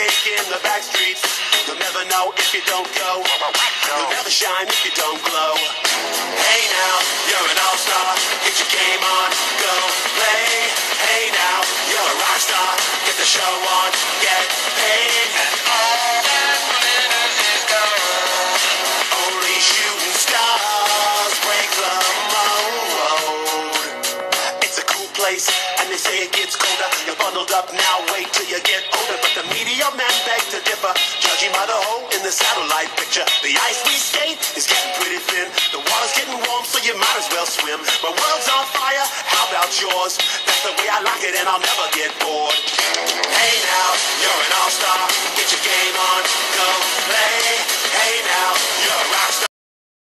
With taking the back streets? You'll never know if you don't go. You'll never shine if you don't glow. Hey now, you're an all-star. Get your game on, go play. Hey now, you're a rock star. Get the show on, get paid. And all that glitters is gold. Only shooting stars break the mold. It's a cool place, and they say it gets colder. You're bundled up now, wait till you get older. But man beg to differ, judging by the hole in the satellite picture. The ice we skate is getting pretty thin. The water's getting warm, so you might as well swim. My world's on fire, how about yours? That's the way I like it, and I'll never get bored.